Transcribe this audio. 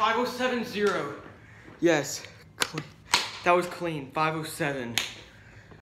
5070. Yes, that was clean, 507.